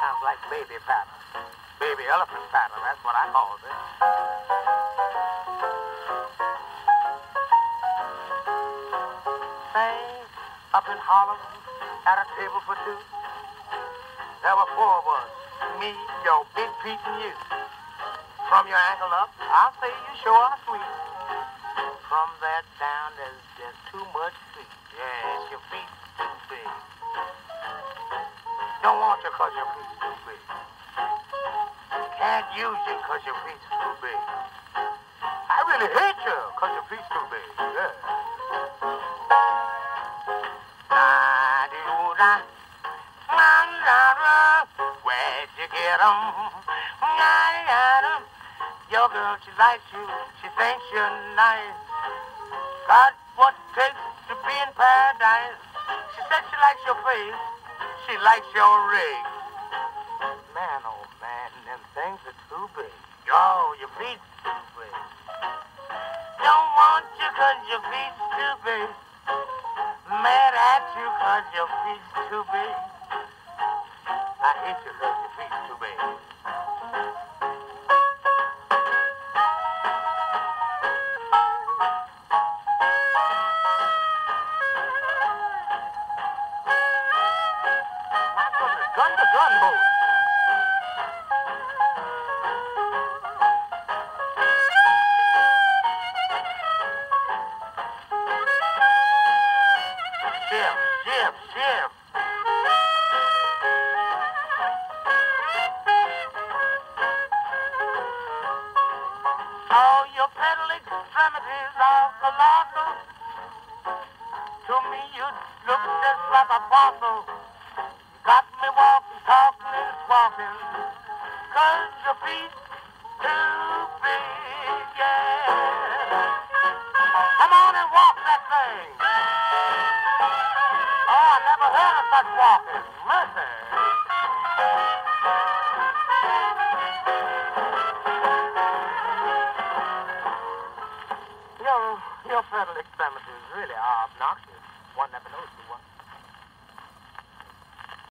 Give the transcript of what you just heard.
sounds like baby paddle. Baby elephant paddle, that's what I call it. Up in Harlem, at a table for two, there were four of us. Me, your Big Pete, and you. From your ankle up, I'll say you sure are sweet. From that down, there's just too much sweet. Yes, your feet too big. Don't want you 'cause your feet's too big. Can't use you 'cause your feet's too big. I really hate you 'cause your feet's too big. Yeah. La-dee-doo-da. Where'd you get 'em? La-la-la. Your girl, she likes you. She thinks you're nice. Got what it takes to be in paradise. She said she likes your face. She likes your rig. Man, oh man, them things are too big. Oh, your feet's too big. Don't want you 'cause your feet's too big. At your feet's too big. I hate you 'cause your feet's too big. Shift. All your pedal extremities are colossal. To me, you look just like a fossil. Got me walking, talking, and squawking. Cause your feet too big, yeah. Your, your extremities really are obnoxious. One never knows too